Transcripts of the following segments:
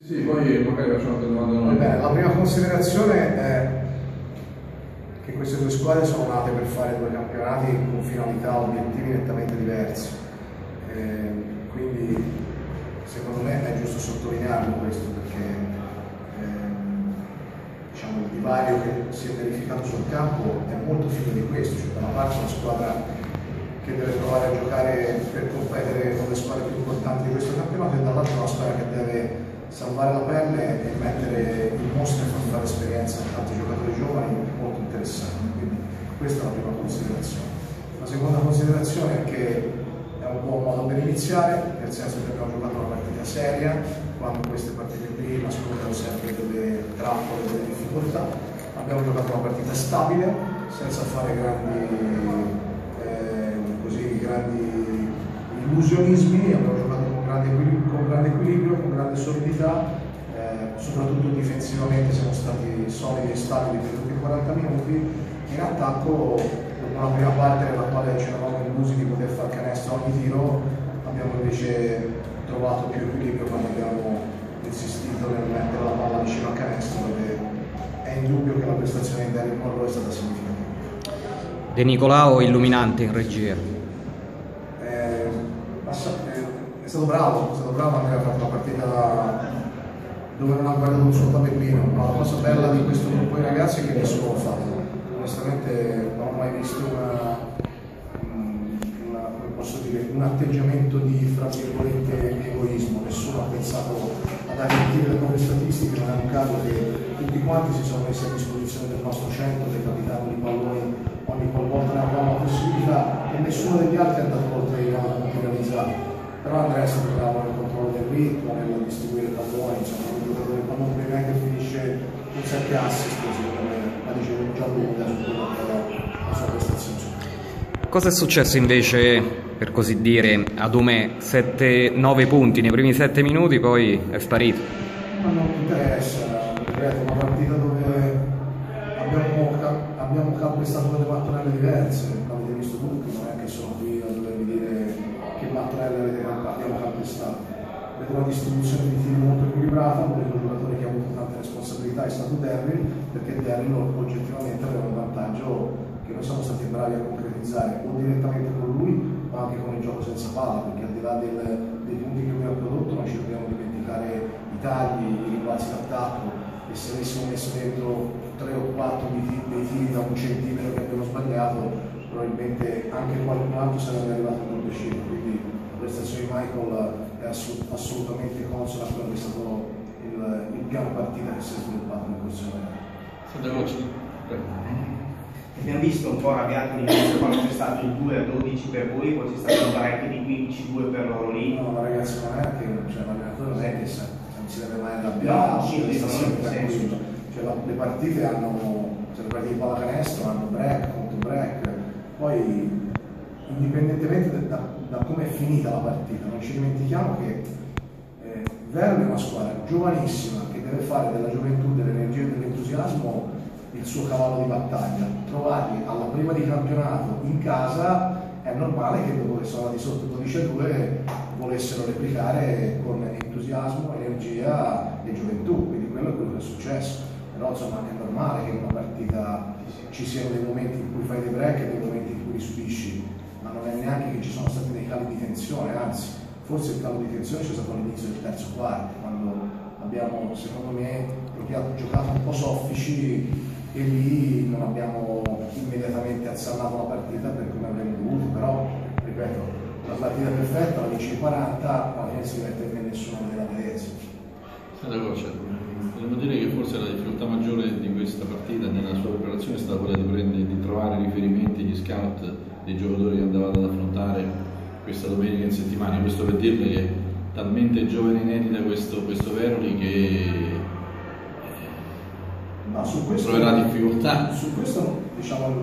Sì, poi magari facciamo altre domande noi. Bene, la prima considerazione è che queste due squadre sono nate per fare due campionati con finalità obiettivi nettamente diversi. Eh, quindi secondo me è giusto sottolinearlo questo perché ehm, diciamo, il divario che si è verificato sul campo è molto figlio di questo, cioè da una parte una squadra che deve provare a giocare per competere con le squadre più importanti di questo campionato e dall'altra una squadra che deve salvare la pelle e mettere in mostra e far fare esperienza a tanti giocatori giovani molto interessanti. Quindi questa è la prima considerazione. La seconda considerazione è che è un buon modo per iniziare, nel senso che abbiamo giocato una partita seria, quando queste partite qui nascondono sempre delle trappole, delle difficoltà. Abbiamo giocato una partita stabile, senza fare grandi, eh, così, grandi illusionismi, abbiamo grande con grande, equilibrio, con grande solidità, eh, soprattutto difensivamente siamo stati solidi e stabili per tutti i 40 minuti, in attacco dopo una prima parte nella quale ci eravamo illusi di poter fare canestro ogni tiro, abbiamo invece trovato più equilibrio quando abbiamo insistito nel mettere la palla vicino al canestro dove è indubbio che la prestazione di Derrick Monroe è stata significativa. De Nicolao illuminante in regia. È stato bravo, è stato bravo Andrea ha fatto una partita dove non ha guardato un suo tabellino, ma la cosa bella di questo gruppo di ragazzi è che nessuno lo fa. Onestamente non ho mai visto una, una, dire, un atteggiamento di fra virgolette egoismo, nessuno ha pensato ad arricchire le proprie statistiche, non è un caso che tutti quanti si sono messi a disposizione del nostro centro, decapitando i palloni ogni qualvolta ne avevamo la possibilità e nessuno degli altri è andato oltre i punti realizzati però Andrea stato bravo nel controllo del ritmo, nel distribuire palloni, insomma un quando un che finisce con 7 assist, secondo me la dice già lunga la sua prestazione. Cosa è successo invece, per così dire, a Domè? 9 punti nei primi 7 minuti, poi è sparito. Ma non mi interessa, ripeto, una partita dove abbiamo, abbiamo calpestato delle mattonelle diverse, l'avete visto tutti, non è che sono qui a dovervi dire che mattonelle avete abbiamo calpestato. Vedo una distribuzione di tiri molto equilibrata, l'unico giocatore che ha avuto tante responsabilità è stato Derry, perché Derry oggettivamente aveva un vantaggio che noi siamo stati bravi a concretizzare o direttamente con lui ma anche con il gioco senza palla, perché al di là del, dei punti che abbiamo prodotto non ci dobbiamo dimenticare i tagli, i rimbalzi d'attacco e se avessimo messo dentro 3 o 4 dei tiri da un centimetro che abbiamo sbagliato probabilmente anche qualcun altro sarebbe arrivato a non quindi la prestazione di Michael è assolutamente consona a quello che è stato il, il piano partita che si è sviluppato nel corso della gara. Abbiamo visto un po' arrabbiato all'inizio quando c'è stato il 2 a 12 per voi, poi c'è stato un parecchio di 15-2 per loro lì. No, ma ragazzi, non è che cioè, l'allenatore non è che sa, non si deve mai arrabbiare, no, sì, sì, sì, cioè, la, le partite hanno, cioè, le partite di pallacanestro hanno break contro break, poi indipendentemente da, da come è finita la partita, non ci dimentichiamo che eh, Verme è una squadra giovanissima che deve fare della gioventù, dell'energia e dell'entusiasmo il suo cavallo di battaglia. Trovarli alla prima di campionato in casa è normale che dopo che sono andati sotto 12 a 2 volessero replicare con entusiasmo, energia e gioventù, quindi quello è quello che è successo. Però insomma è normale che in una partita ci siano dei momenti in cui fai dei break e dei momenti in cui li subisci, ma non è neanche che ci sono stati dei cali di tensione, anzi, forse il calo di tensione c'è stato all'inizio del terzo quarto, quando abbiamo, secondo me, giocato un po' soffici e lì non abbiamo immediatamente azzellato la partita per come avremmo dovuto, però ripeto, la partita perfetta, la vinci 40, ma alla fine si mette che nessuno della vedere. Senta Coach, dobbiamo dire che forse la difficoltà maggiore di questa partita nella sua preparazione è stata quella di, prendere, di trovare riferimenti, gli scout dei giocatori che andavate ad affrontare questa domenica in settimana, questo per dirle che talmente giovane e inedita questo, questo Veroli che ma su questo, troverà difficoltà. Su questo diciamo,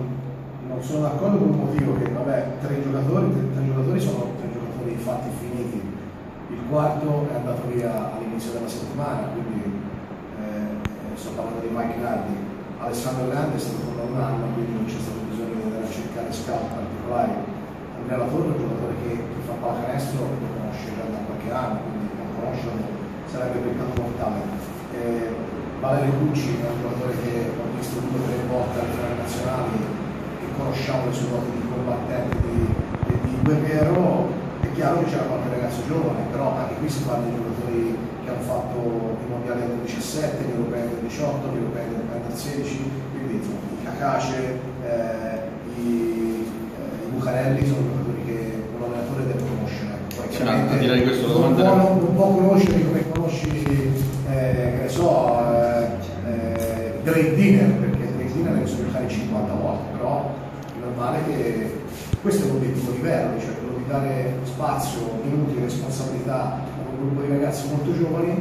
non sono d'accordo con un motivo che vabbè, tre giocatori, tre, tre giocatori sono tre giocatori fatti finiti. Il quarto è andato via all'inizio della settimana, quindi eh, sto parlando di Mike Nardi. Alessandro Grande è stato con un anno, quindi non c'è stato bisogno di andare a cercare scout particolari. Andrea Latorre è un giocatore che, che fa pallacanestro lo conosce già da qualche anno, quindi non conoscerlo sarebbe peccato mortale. Eh, Valerio Cucci è un giocatore che ho visto due o tre volte alle finali nazionali e conosciamo le sue doti di combattente di, di, di guerriero. Chiaro che c'era qualche ragazzo giovane, però anche qui si parla di giocatori che hanno fatto i mondiali del 17, gli europei del 18, gli europei del 16, quindi insomma, i Cacace, eh, i, eh, i Bucarelli sono giocatori che un allenatore deve conoscere. Poi, Sì, ma al di là di questo, non, può, non può conoscere come conosci, eh, che ne so, eh, eh, Drake Dinner, perché Drake Dinner ne so giocare 50 volte, però è normale che questo è l'obiettivo di Verdi, cioè dare spazio, minuti, responsabilità a un gruppo di ragazzi molto giovani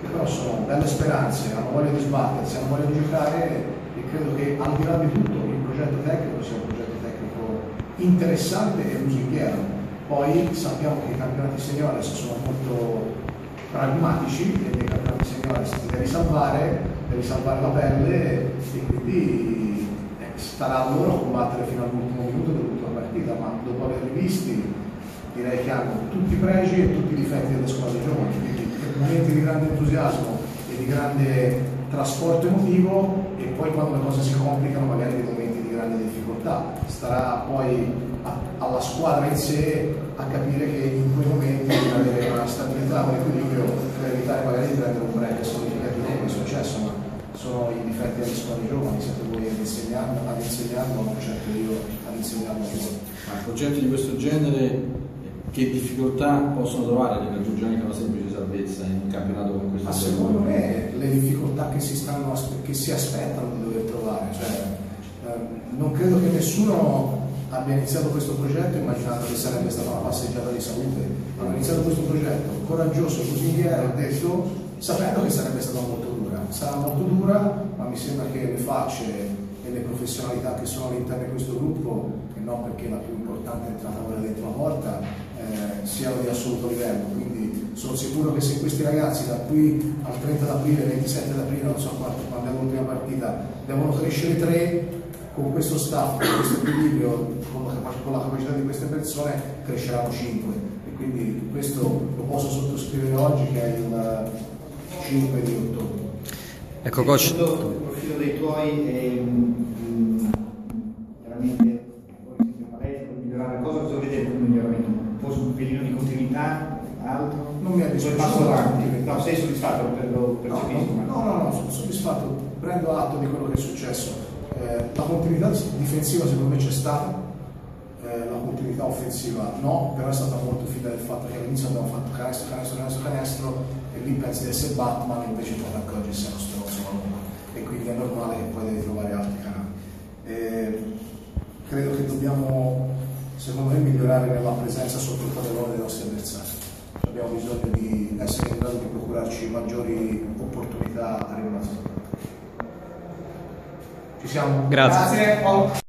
che però sono belle speranze, hanno voglia di sbattersi, hanno voglia di giocare e credo che al di là di tutto il progetto tecnico sia un progetto tecnico interessante e lusinghiero. Poi sappiamo che i campionati seniores sono molto pragmatici e nei campionati seniores ti devi salvare, devi salvare la pelle e quindi eh, starà a combattere fino all'ultimo minuto dell'ultima partita, ma dopo averli visti direi che hanno tutti i pregi e tutti i difetti delle squadre giovani, quindi momenti di grande entusiasmo e di grande trasporto emotivo e poi quando le cose si complicano magari dei momenti di grande difficoltà. Starà poi a- alla squadra in sé a capire che in quei momenti deve avere una stabilità, un equilibrio per evitare magari di prendere un break significativo come è successo, ma sono i difetti delle squadre giovani, siete voi ad insegnarlo, ad insegnarlo, non certo io ad insegnarlo a voi. Ma progetti di questo genere che difficoltà possono trovare nel raggiungere anche una semplice salvezza in un campionato con questo Ma secondo me le difficoltà che si, stanno, che si aspettano di dover trovare, cioè, ehm, non credo che nessuno abbia iniziato questo progetto immaginando che sarebbe stata una passeggiata di salute. Hanno iniziato questo progetto coraggioso e lusinghiero, ho detto, sapendo che sarebbe stata molto dura. Sarà molto dura, ma mi sembra che le facce e le professionalità che sono all'interno di questo gruppo, non perché la più importante è entrata quella dentro la porta, eh, siano di assoluto livello. Quindi sono sicuro che se questi ragazzi da qui al 30 aprile, 27 aprile, non so quanto, quando è l'ultima partita, devono crescere tre, con questo staff, con questo equilibrio, con la, con la capacità di queste persone, cresceranno cinque. E quindi questo lo posso sottoscrivere oggi che è il 5 di ottobre. Ecco coach, Il profilo dei tuoi è mm, veramente fuori sempre palestra, per migliorare cosa, cosa vedete come un pelino di continuità, altro? Non mi è Dove dispiaciuto. passo avanti? No, sei soddisfatto per lo No, percepisco, ma no, no, no, sono soddisfatto, prendo atto di quello che è successo. Eh, la continuità difensiva secondo me c'è stata, eh, la continuità offensiva no, però è stata molto fida del fatto che all'inizio abbiamo fatto canestro, canestro, canestro, canestro e lì pensi di essere Batman invece poi ti accorgi sei uno stronzo e quindi è normale che poi devi trovare altri canali. Eh, credo che dobbiamo, secondo me, migliorare nella presenza sotto il pallone dei nostri avversari. Abbiamo bisogno di essere in grado di procurarci maggiori opportunità a rimbalzo. Ci siamo? Grazie. Grazie.